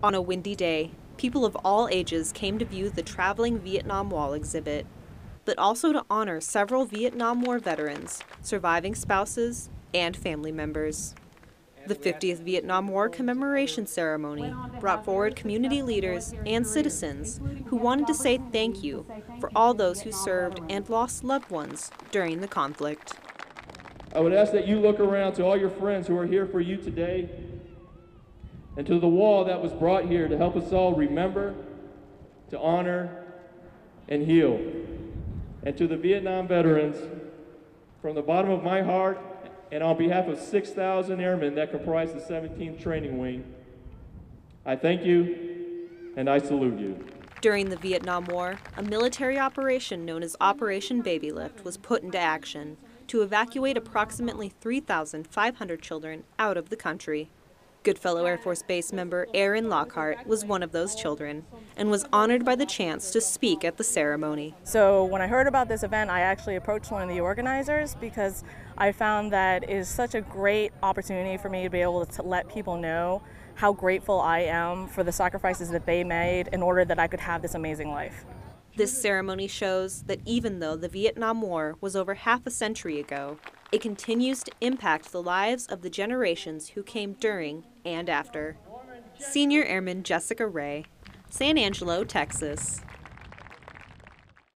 On a windy day, people of all ages came to view the traveling Vietnam Wall exhibit, but also to honor several Vietnam War veterans, surviving spouses, and family members. The 50th Vietnam War commemoration ceremony brought forward community leaders and citizens who wanted to say thank you for all those who served and lost loved ones during the conflict. I would ask that you look around to all your friends who are here for you today and to the wall that was brought here to help us all remember, to honor, and heal. And to the Vietnam veterans, from the bottom of my heart and on behalf of 6,000 airmen that comprise the 17th Training Wing, I thank you and I salute you. During the Vietnam War, a military operation known as Operation Baby Lift was put into action to evacuate approximately 3,500 children out of the country. Goodfellow Air Force Base member Aaron Lockhart was one of those children and was honored by the chance to speak at the ceremony. So when I heard about this event, I actually approached one of the organizers because I found that it is such a great opportunity for me to be able to let people know how grateful I am for the sacrifices that they made in order that I could have this amazing life. This ceremony shows that even though the Vietnam War was over half a century ago, it continues to impact the lives of the generations who came during and after. Senior Airman Jessica Ray, San Angelo, Texas.